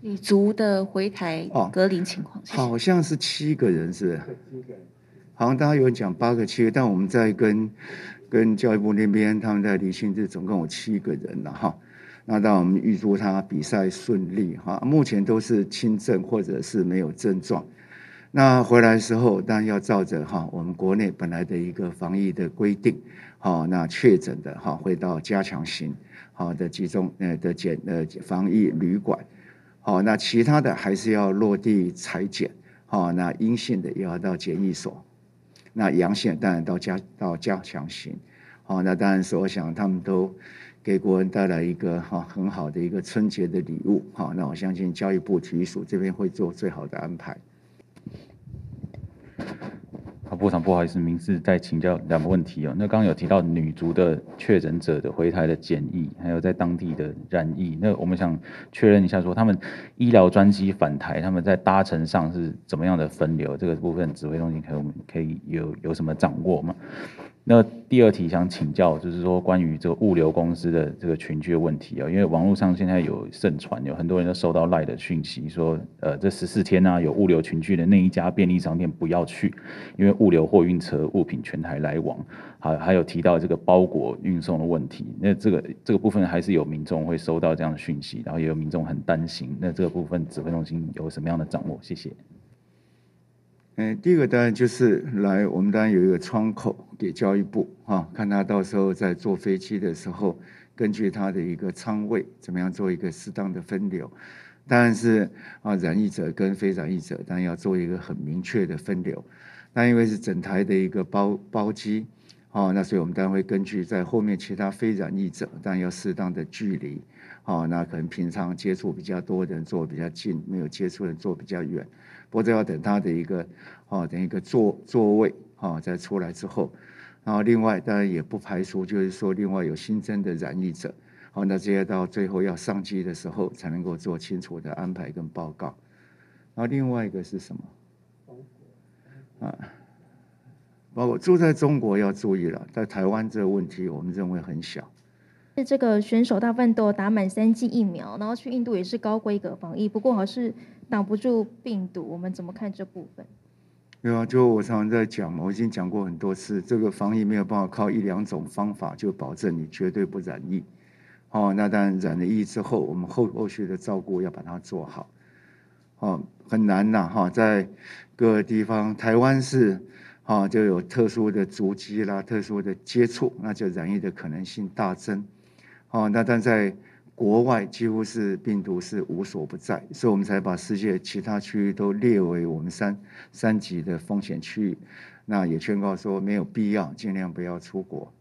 女足的回台隔离情况，好像是七个人，是不是？好像大家有人讲八个、七个，但我们在跟跟教育部那边，他们在离清这总共有七个人了哈。那当我们预祝他比赛顺利哈。目前都是轻症或者是没有症状。那回来的时候，当然要照着哈我们国内本来的一个防疫的规定，好，那确诊的哈会到加强型好的集中呃的检呃防疫旅馆，好，那其他的还是要落地裁剪，好，那阴性的也要到检疫所，那阳性当然到加到加强型，好，那当然是我想他们都给国人带来一个哈很好的一个春节的礼物，好，那我相信教育部体育署这边会做最好的安排。啊，部长，不好意思，明示再请教两个问题哦。那刚刚有提到女足的确诊者的回台的检疫，还有在当地的染疫，那我们想确认一下，说他们医疗专机返台，他们在搭乘上是怎么样的分流？这个部分指挥中心可以我们可以有有什么掌握吗？那第二题想请教，就是说关于这个物流公司的这个群聚的问题啊，因为网络上现在有盛传，有很多人都收到赖的讯息，说呃这十四天呢有物流群聚的那一家便利商店不要去，因为物流货运车物品全台来往，还还有提到这个包裹运送的问题，那这个这个部分还是有民众会收到这样的讯息，然后也有民众很担心，那这个部分指挥中心有什么样的掌握？谢谢。嗯，第一个当然就是来，我们当然有一个窗口给教育部啊，看他到时候在坐飞机的时候，根据他的一个仓位，怎么样做一个适当的分流。当然是啊，染疫者跟非染疫者，当然要做一个很明确的分流。那因为是整台的一个包包机，哦，那所以我们当然会根据在后面其他非染疫者，当然要适当的距离，哦，那可能平常接触比较多的人坐比较近，没有接触的人坐比较远。或者要等他的一个，哦，等一个座座位，哦，再出来之后，然后另外当然也不排除，就是说另外有新增的染疫者，好，那这些到最后要上机的时候才能够做清楚的安排跟报告。然后另外一个是什么？啊，包括住在中国要注意了，在台湾这个问题，我们认为很小。是这个选手大部分都打满三剂疫苗，然后去印度也是高规格防疫，不过还是挡不住病毒。我们怎么看这部分？对啊，就我常常在讲嘛，我已经讲过很多次，这个防疫没有办法靠一两种方法就保证你绝对不染疫。哦，那当然染了疫之后，我们后后续的照顾要把它做好。哦，很难呐，哈，在各个地方，台湾是啊，就有特殊的足迹啦，特殊的接触，那就染疫的可能性大增。哦，那但在国外几乎是病毒是无所不在，所以我们才把世界其他区域都列为我们三三级的风险区域。那也劝告说没有必要，尽量不要出国。